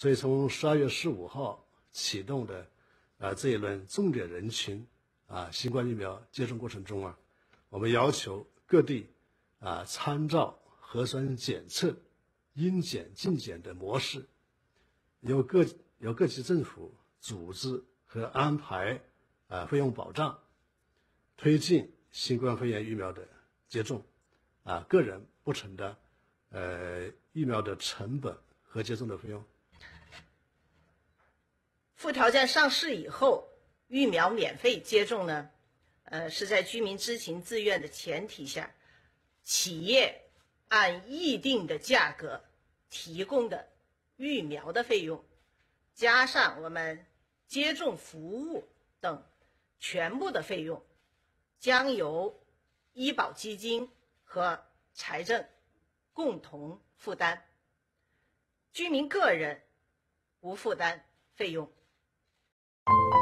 所以从十二月十五号启动的啊这一轮重点人群啊新冠疫苗接种过程中啊，我们要求各地啊参照核酸检测应检尽检的模式，由各由各级政府组织和安排啊费用保障，推进新冠肺炎疫苗的接种，啊个人不承担呃疫苗的成本和接种的费用。附条件上市以后，疫苗免费接种呢，呃，是在居民知情自愿的前提下，企业按议定的价格提供的疫苗的费用，加上我们接种服务等全部的费用，将由医保基金和财政共同负担，居民个人无负担费用。you